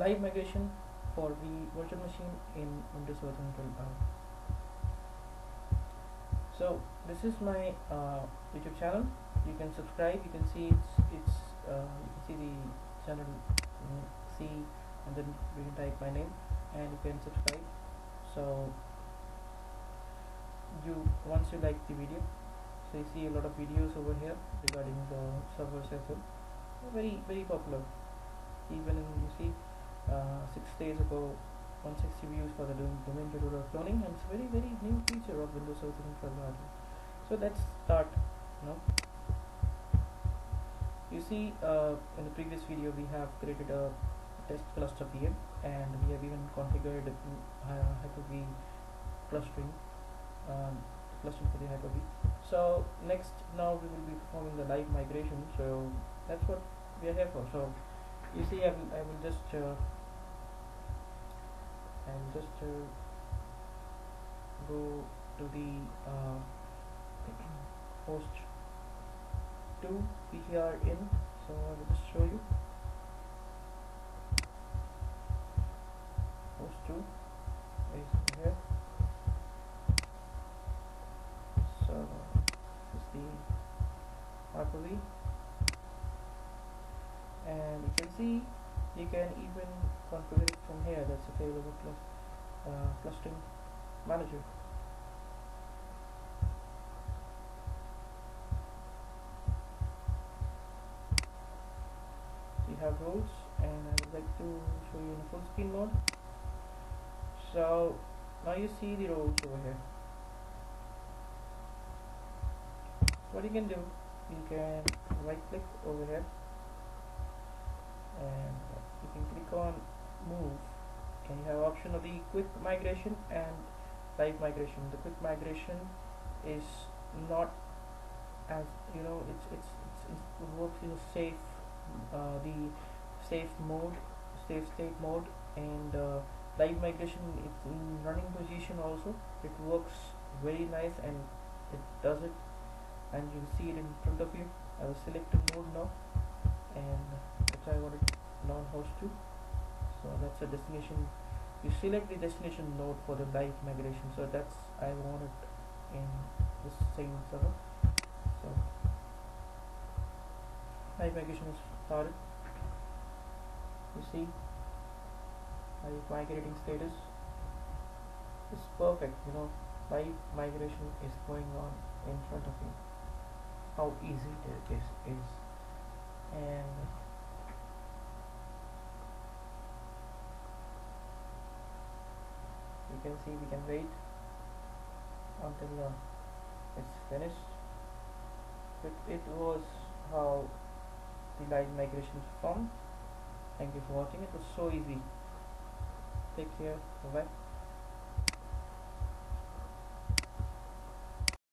live migration for the virtual machine in Windows 11 so this is my uh, YouTube channel. You can subscribe. You can see it's it's uh, you can see the channel mm, see and then you can type my name and you can subscribe. So you once you like the video so you see a lot of videos over here regarding the servers as well very very popular. Even in, you see uh, six days ago 160 views for the domain tutorial cloning and it's a very very new feature of Windows 11 February. So let's start now. You see uh, in the previous video we have created a test cluster VM and we have even configured uh, Hyper-V clustering um, clustering for the Hyper-V. So next now we will be performing the live migration so that's what we are here for. So you see I will, I will just uh, and just to go to the uh, host 2 ptr in. So I will just show you. Host 2 is here. So this is the Hyper-V and you can see you can even configure it from here that's available plus uh, clustering manager. You have roles and I would like to show you in full screen mode. So now you see the roles over here. What you can do you can right click over here and you can click on move and you have option of the quick migration and live migration. The quick migration is not as you know it's it's, it's it works in a safe uh, the safe mode safe state mode and uh, live migration it's in running position also. It works very nice and it does it and you see it in front of you. I will select mode now and I want it non-host to. So that's a destination you select the destination node for the live migration. So that's I want it in the same server. So live migration is started. You see live migrating status. Is perfect you know live migration is going on in front of you how easy it is, is. and you can see we can wait until uh, it's finished. But it was how the live migration is performed thank you for watching. It was so easy. Take care. Bye bye